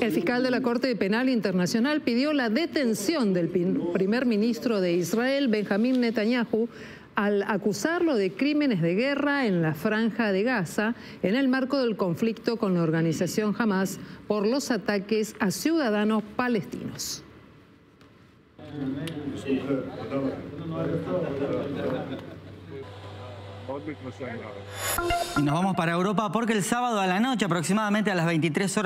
El fiscal de la Corte Penal Internacional pidió la detención del primer ministro de Israel, Benjamín Netanyahu, al acusarlo de crímenes de guerra en la franja de Gaza en el marco del conflicto con la organización Hamas por los ataques a ciudadanos palestinos. Y nos vamos para Europa porque el sábado a la noche, aproximadamente a las 23 horas,